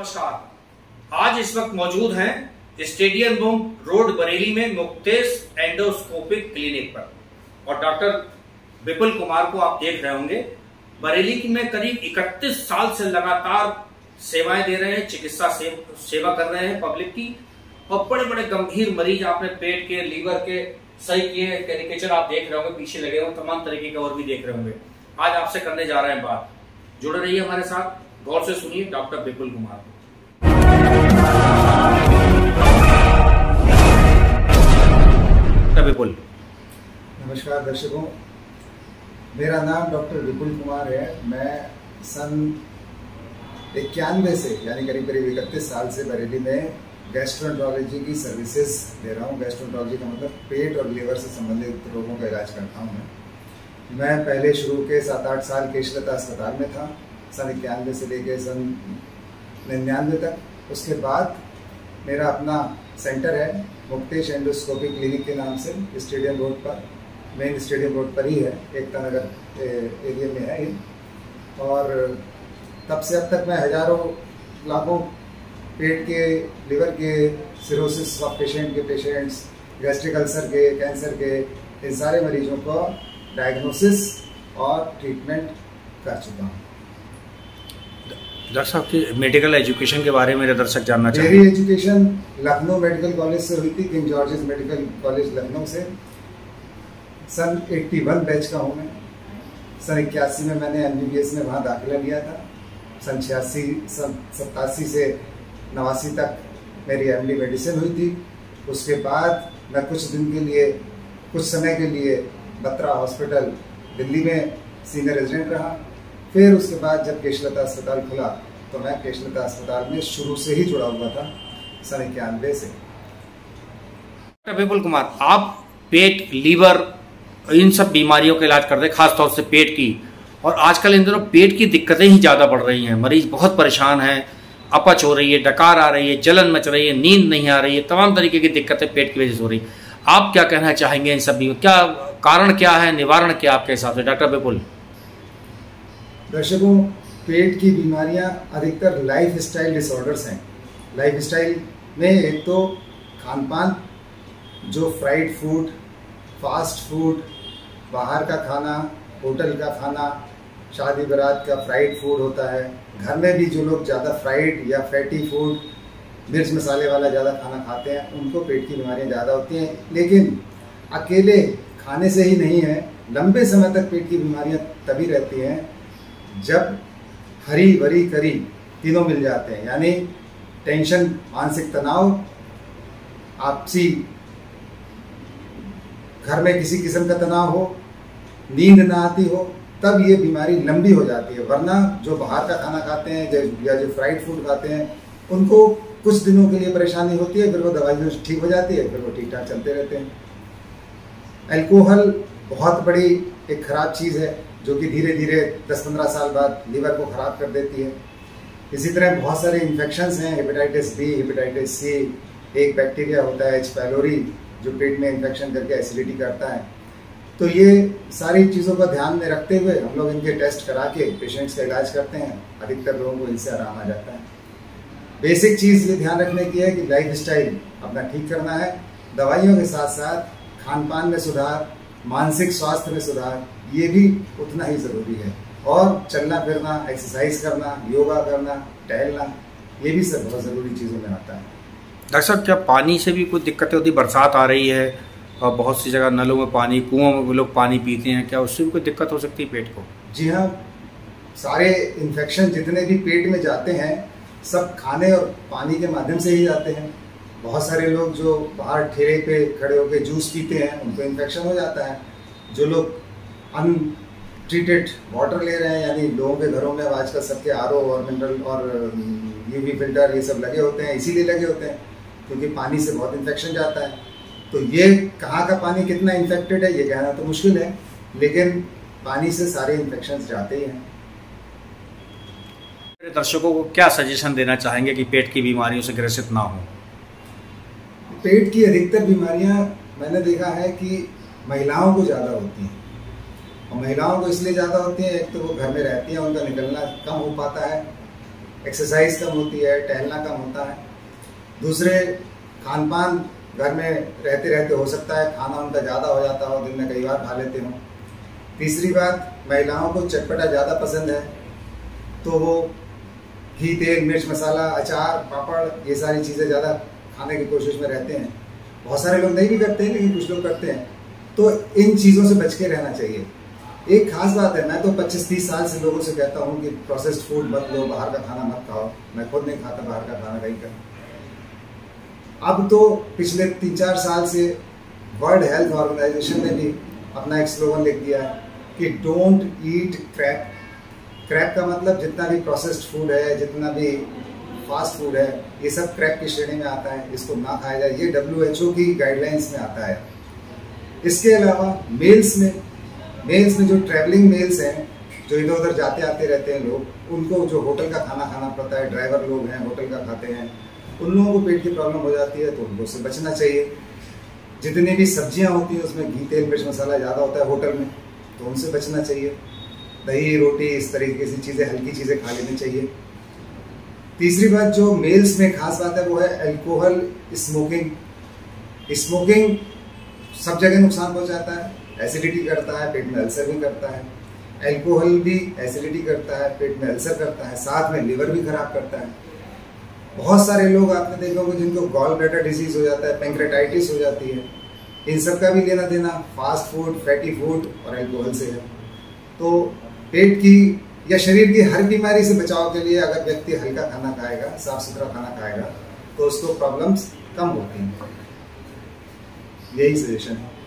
नमस्कार। आज इस वक्त मौजूद हैं स्टेडियम रूम रोड बरेली में मुक्तेश एंडोस्कोपिक क्लिनिक पर। और डॉक्टर विपुल कुमार को आप देख रहे होंगे। बरेली में करीब 31 साल से लगातार सेवाएँ दे रहे हैं चिकित्सा से, सेवा कर रहे हैं पब्लिक की। और बड़े बड़े गंभीर मरीज़ आपने पेट के लीवर के सही किए कैरिकेचर आप देख रहे होंगे पीछे लगे हुए तमाम तरीके के और भी देख रहे होंगे। आज आपसे करने जा रहे हैं बात। जुड़े रहिए हमारे साथ। गौर से सुनिए डॉक्टर विपुल कुमार विपुल। नमस्कार दर्शकों। मेरा नाम डॉक्टर विपुल कुमार है। मैं सन इक्यानवे से यानी करीब करीब इकतीस साल से बरेली में गैस्ट्रोन्ट्रोलॉजी की सर्विसेज़ दे रहा हूँ। गैस्ट्रोन्ट्रोलॉजी का मतलब पेट और लीवर से संबंधित रोगों का इलाज करता हूँ मैं। मैं पहले शुरू के सात आठ साल केशलता अस्पताल में था। सन इक्यानवे से लेके सन निन्यानवे तक। उसके बाद मेरा अपना सेंटर है, मुक्तेश एंडोस्कोपी क्लिनिक के नाम से स्टेडियम रोड पर। मेन स्टेडियम रोड पर ही है एकता नगर एरिया में है ये। और तब से अब तक मैं हज़ारों लाखों पेट के, लिवर के सिरोसिस ऑफ़ पेशेंट के पेशेंट्स गैस्ट्रिक अल्सर के कैंसर के, इन सारे मरीजों को डायग्नोसिस और ट्रीटमेंट कर चुका हूँ। डॉक्टर साहब की मेडिकल एजुकेशन के बारे में मेरे दर्शक जानना मेरी एजुकेशन लखनऊ मेडिकल कॉलेज से हुई थी King George's Medical College Lucknow से। सन 81 बैच का हूँ मैं। सन इक्यासी में मैंने एमबीबीएस में वहाँ दाखिला लिया था। सन छियासी सन सतासी से नवासी तक मेरी एम मेडिसिन हुई थी। उसके बाद मैं कुछ दिन के लिए कुछ समय के लिए बत्रा हॉस्पिटल दिल्ली में सीनियर रेजिडेंट रहा। फिर उसके बाद जब केशलता अस्पताल खुला तो मैं केशलता अस्पताल में शुरू से ही जुड़ा हुआ था, सन इक्यानवे से। विपुल कुमार, आप पेट, लीवर, इन सब बीमारियों का इलाज करते हैं, खासतौर से पेट की। और आजकल इन दिनों पेट की दिक्कतें ही ज़्यादा बढ़ रही हैं। मरीज़ बहुत परेशान हैं, अपच हो रही है, डकार आ रही है, जलन मच रही है, नींद नहीं आ रही है, तमाम तरीके की दिक्कतें पेट की वजह से हो रही है। आप क्या कहना चाहेंगे इन सब क्या कारण क्या है? निवारण क्या आपके हिसाब से? डॉक्टर विपुल। दर्शकों, पेट की बीमारियाँ अधिकतर लाइफ स्टाइल डिसऑर्डर्स हैं। लाइफ स्टाइल में एक तो खान पान जो फ्राइड फ़ूड फास्ट फ़ूड बाहर का खाना, होटल का खाना, शादी बारात का फ्राइड फ़ूड होता है। घर में भी जो लोग ज़्यादा फ्राइड या फैटी फ़ूड मिर्च मसाले वाला ज़्यादा खाना खाते हैं, उनको पेट की बीमारियाँ ज़्यादा होती हैं। लेकिन अकेले खाने से ही नहीं है, लंबे समय तक पेट की बीमारियाँ तभी रहती हैं जब हरी भरी करी तीनों मिल जाते हैं, यानी टेंशन, मानसिक तनाव, आपसी घर में किसी किस्म का तनाव हो, नींद ना आती हो, तब ये बीमारी लंबी हो जाती है। वरना जो बाहर का खाना खाते हैं या जो फ्राइड फ़ूड खाते हैं, उनको कुछ दिनों के लिए परेशानी होती है, फिर वो दवाई ठीक हो जाती है, फिर वो ठीक ठाक चलते रहते हैं। अल्कोहल बहुत बड़ी एक ख़राब चीज़ है। जो कि धीरे धीरे 10-15 साल बाद लीवर को ख़राब कर देती है। इसी तरह बहुत सारे इन्फेक्शंस हैं हेपेटाइटिस बी हेपेटाइटिस सी एक बैक्टीरिया होता है एच पैलोरी जो पेट में इन्फेक्शन करके एसिडिटी करता है। तो ये सारी चीज़ों का ध्यान में रखते हुए हम लोग इनके टेस्ट करा के पेशेंट्स का इलाज करते हैं। अधिकतर लोगों को इनसे आराम आ जाता है। बेसिक चीज़ ये ध्यान रखने की है कि लाइफ स्टाइल अपना ठीक करना है। दवाइयों के साथ साथ खान पान में सुधार मानसिक स्वास्थ्य में सुधार ये भी उतना ही ज़रूरी है। और चलना फिरना एक्सरसाइज करना योगा करना टहलना ये भी सब बहुत ज़रूरी चीज़ों में आता है। डॉक्टर साहब क्या पानी से भी कोई दिक्कतें होती? बरसात आ रही है और बहुत सी जगह नलों में पानी कुओं में लोग पानी पीते हैं क्या उससे भी कोई दिक्कत हो सकती है पेट को? जी हाँ सारे इन्फेक्शन जितने भी पेट में जाते हैं सब खाने और पानी के माध्यम से ही जाते हैं। बहुत सारे लोग जो बाहर ठेरे पे खड़े होकर जूस पीते हैं, उनको इन्फेक्शन हो जाता है। जो लोग अनट्रीटेड वाटर ले रहे हैं, यानी लोगों के घरों में आजकल सबके आरओ और मिनरल और यूवी फ़िल्टर ये सब लगे होते हैं, इसीलिए लगे होते हैं, क्योंकि पानी से बहुत इन्फेक्शन जाता है। तो ये कहाँ का पानी कितना इन्फेक्टेड है, ये कहना तो मुश्किल है, लेकिन पानी से सारे इन्फेक्शन जाते ही हैं। दर्शकों को क्या सजेशन देना चाहेंगे कि पेट की बीमारियों से ग्रसित ना हो? पेट की अधिकतर बीमारियाँ मैंने देखा है कि महिलाओं को ज़्यादा होती हैं। और महिलाओं को इसलिए ज़्यादा होती हैं, एक तो वो घर में रहती हैं, उनका निकलना कम हो पाता है एक्सरसाइज कम होती है, टहलना कम होता है। दूसरे खान पान घर में रहते रहते हो सकता है, खाना उनका ज़्यादा हो जाता हो, दिन में कई बार खा लेते हो। तीसरी बात, महिलाओं को चटपटा ज़्यादा पसंद है तो वो घी, तेल, मिर्च, मसाला, अचार, पापड़, ये सारी चीज़ें ज़्यादा खाने की कोशिश में रहते हैं। बहुत सारे लोग नहीं भी करते हैं, लेकिन कुछ लोग करते हैं। तो इन चीज़ों से बच के रहना चाहिए। एक खास बात है, मैं तो 25-30 साल से लोगों से कहता हूँ कि प्रोसेस्ड फ़ूड मत लो, बाहर का खाना मत खाओ। मैं खुद नहीं खाता, बाहर का खाना कहीं का अब तो पिछले तीन चार साल से वर्ल्ड हेल्थ ऑर्गेनाइजेशन ने भी अपना एक स्लोगन लिख दिया है कि डोंट ईट क्रैप क्रैप का मतलब जितना भी प्रोसेस्ड फ़ूड है, जितना भी फास्ट फ़ूड है, ये सब क्रैप की श्रेणी में आता है, इसको ना खाया जाए, ये डब्ल्यू की गाइडलाइंस में आता है। इसके अलावा मेल्स में मेल्स में जो ट्रैवलिंग मेल्स हैं, जो इधर उधर जाते आते रहते हैं लोग, उनको जो होटल का खाना खाना पड़ता है ड्राइवर लोग हैं होटल का खाते हैं, उन लोगों को पेट की प्रॉब्लम हो जाती है तो उनको उससे बचना चाहिए। जितनी भी सब्ज़ियाँ होती हैं, उसमें घी, तेल, मिर्च, मसाला ज़्यादा होता है होटल में तो उनसे बचना चाहिए। दही, रोटी, इस तरीके से चीज़ें, हल्की चीज़ें खा लेनी चाहिए। तीसरी बात जो मेल्स में खास बात है, वो है अल्कोहल स्मोकिंग स्मोकिंग सब जगह नुकसान पहुंचाता है एसिडिटी करता है, पेट में अल्सर भी करता है. अल्कोहल भी एसिडिटी करता है, पेट में अल्सर करता है, साथ में लिवर भी खराब करता है. बहुत सारे लोग आपने देखा होगा जिनको गॉल ब्लैडर डिज़ीज़ हो जाता है पेंक्रेटाइटिस हो जाती है. इन सब का भी लेना देना फास्ट फ़ूड फैटी फ़ूड और एल्कोहल से है. तो पेट की या शरीर की हर बीमारी से बचाव के लिए अगर व्यक्ति हल्का खाना खाएगा साफ़ सुथरा खाना खाएगा तो उसको प्रॉब्लम्स कम होती हैं। यही सजेशन है।